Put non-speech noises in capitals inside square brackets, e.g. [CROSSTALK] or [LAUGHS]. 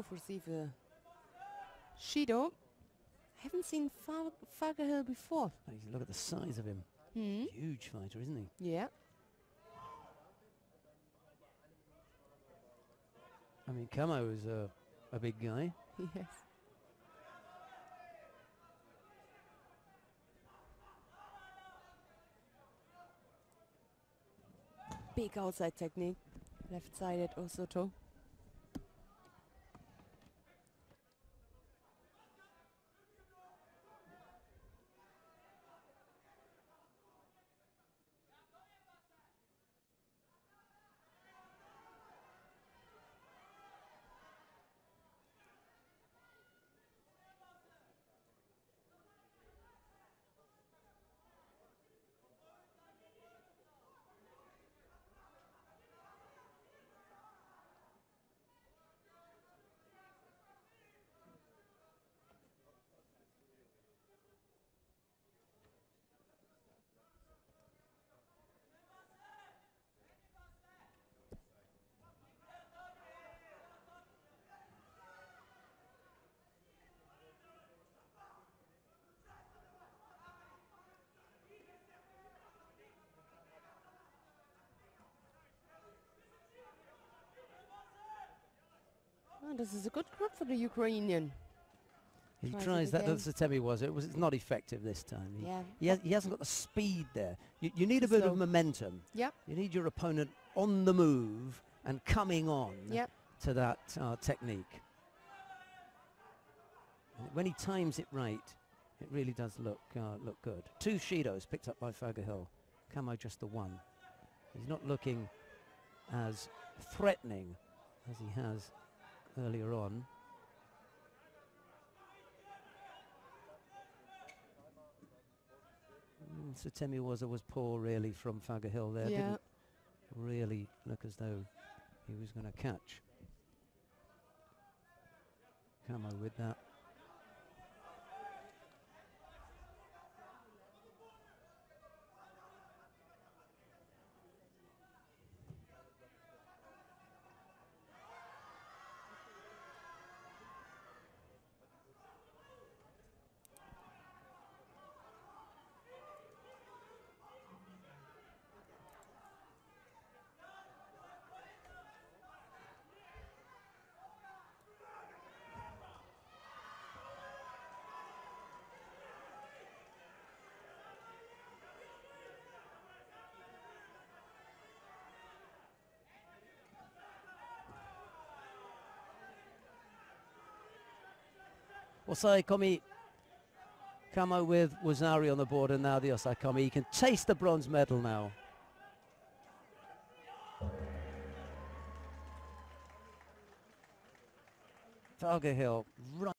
a Shido. Haven't seen Far- Fargahill before. Look at the size of him. Hmm. Huge fighter, isn't he? Yeah. I mean, Camo is a, a big guy. [LAUGHS] Yes. Big outside technique. Left sided Osoto. Oh, this is a good grip for the Ukrainian. He Tries tries that. That's the Temi was. It was. It's not effective this time. He, Yeah. he, has, he hasn't got the speed there. You, you need a Too bit slow. of momentum. Yep. You need your opponent on the move and coming on Yep. to that uh, technique. When he times it right, it really does look uh, look good. Two Shidos picked up by Hill. Camo just the one. He's not looking as threatening as he has earlier on. Mm, Sutemi was was poor really from Hill there. Yeah. Didn't really look as though he was going to catch. Camo with that. Osaekomi Camo with Waza-ari on the board and now the Osai. He can taste the bronze medal now. Hill right.